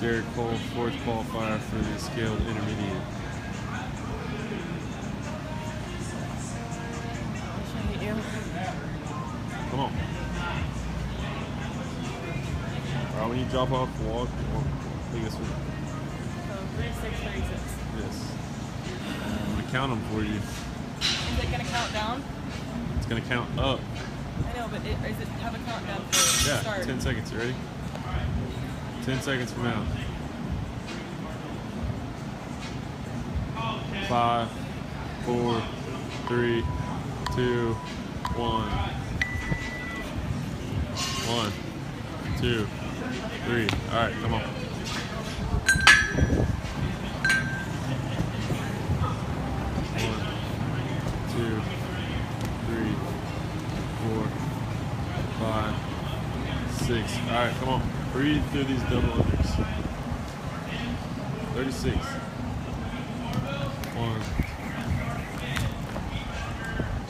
Derek Cole, fourth qualifier for the scaled intermediate. Come on. All right, when you drop off, walk. walk. Take this one. Yes. I'm gonna count them for you. Is it gonna count down? It's gonna count up. I know, but it, is it have a countdown for Yeah, start? 10 seconds. You ready? 10 seconds from now. Five, four, three, two, one. One, two, three. All right, come on. Six. All right, come on. Breathe through these double unders. 36. One.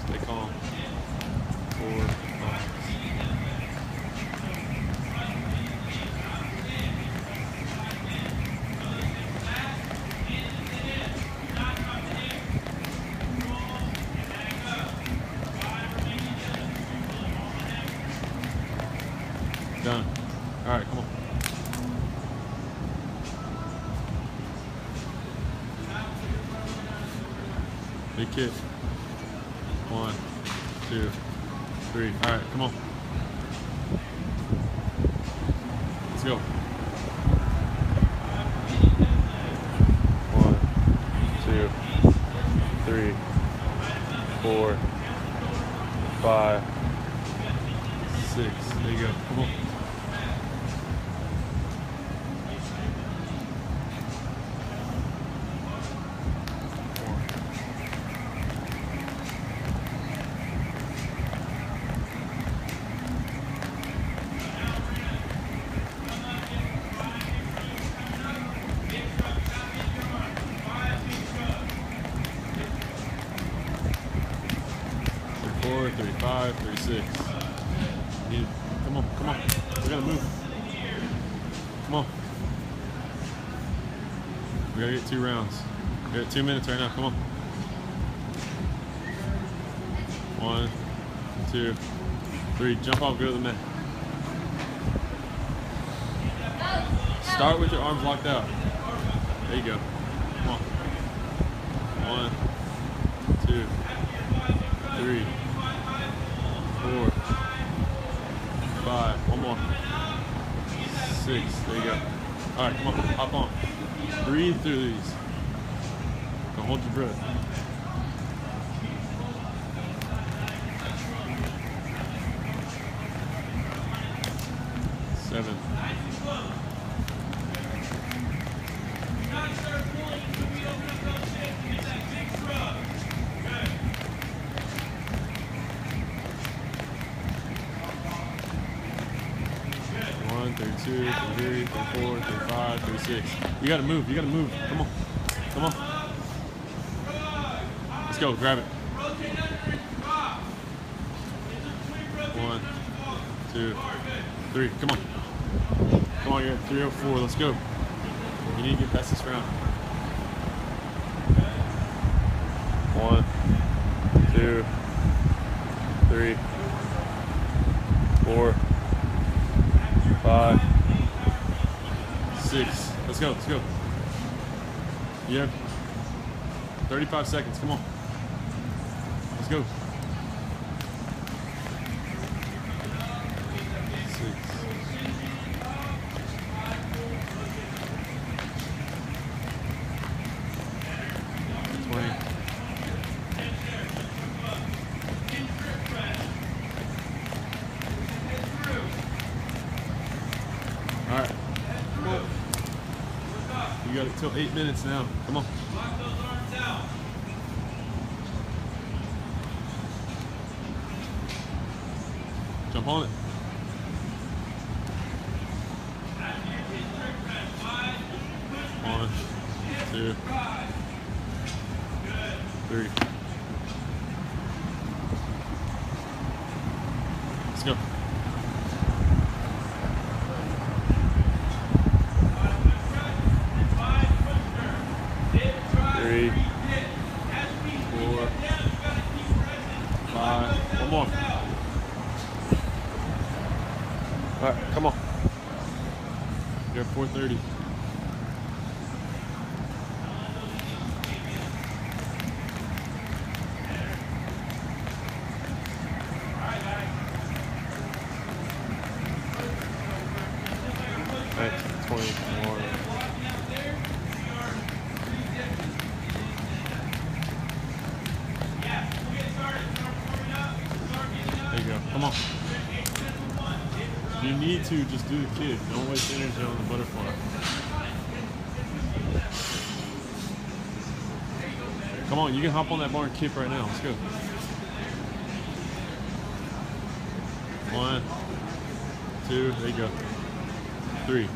Stay calm. Four. Done. All right, come on. Big kick. One, two, three. All right, come on. Let's go. One, two, three, four, five, six. There you go. Come on. Thirty-four, Need- Come on, come on. We gotta move. Come on. We gotta get two rounds. We got two minutes right now. Come on. One, two, three. Jump off, go to the mat. Start with your arms locked out. There you go. Come on. One, two, three, four, five. One more. Six. There you go. All right, come on. Hop on. Breathe through these. Don't hold your breath. Seven. One, 32, 33, 34, 35, 36. You gotta move, you gotta move. Come on. Come on. Let's go, grab it. One, two, three. Come on. Come on, you're at 304. Let's go. You need to get past this round. One, two, three, four, five, six. Let's go, let's go. Have 35 seconds. Come on. Let's go. Six. Twenty. All right. You got it till eight minutes now. Come on. Jump on it. One, two, three. Let's go. three, four, five. More. All right, come on. You're at 430. Come on. You need to, just do the kip. Don't waste energy on the butterfly. Come on, you can hop on that bar and kick right now. Let's go. One, two, there you go. Three.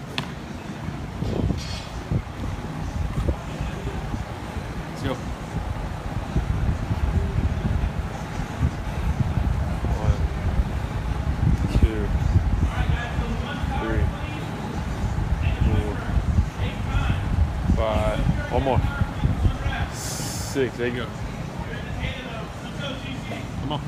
Let's go. One, two, three, four, five. One more. Six. There you go. Come on.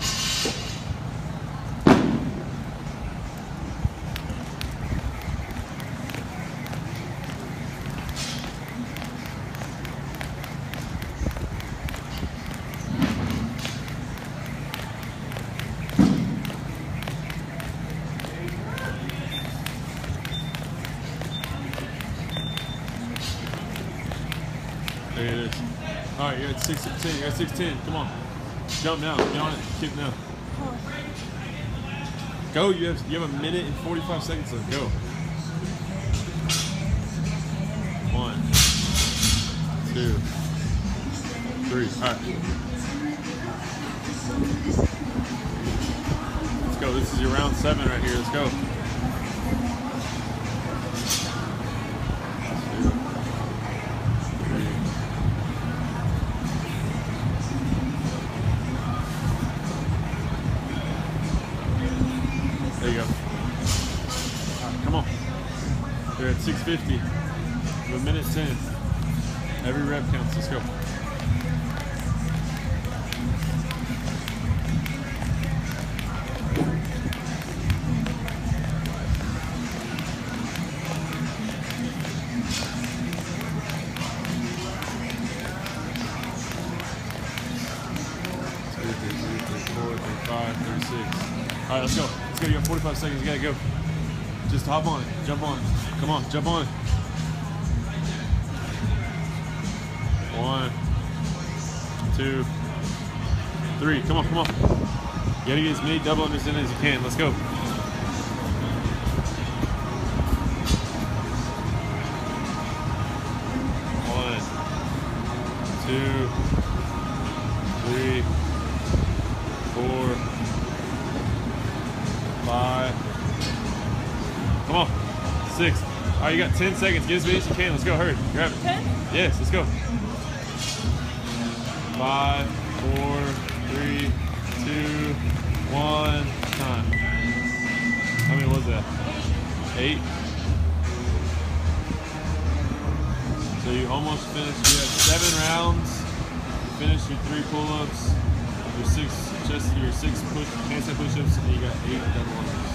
It is. All right, you're at 610. You're at 610. Come on. Jump now. Get on it. Kick now. Go. You have you have a minute and 45 seconds left. Go. One, two, three. All right. Let's go. This is your round seven right here. Let's go. 50 to a minute 10. Every rep counts. Let's go. Alright, let's go. Let's go. You got 45 seconds. You got to go. Just hop on it. Jump on. Come on, jump on. One, two, three. Come on, come on. You gotta get as many double unders in as you can. Let's go. One, two, three, four, five. Come on. Six. All right, you got 10 seconds. Get as many as you can. Let's go. Hurry. Grab it. Ten? Yes, let's go. Five, four, three, two, one. Time. How many was that? Eight. So you almost finished. You had seven rounds. You finished your three pull-ups, your six chest, your six push handstand push-ups, and you got eight double unders.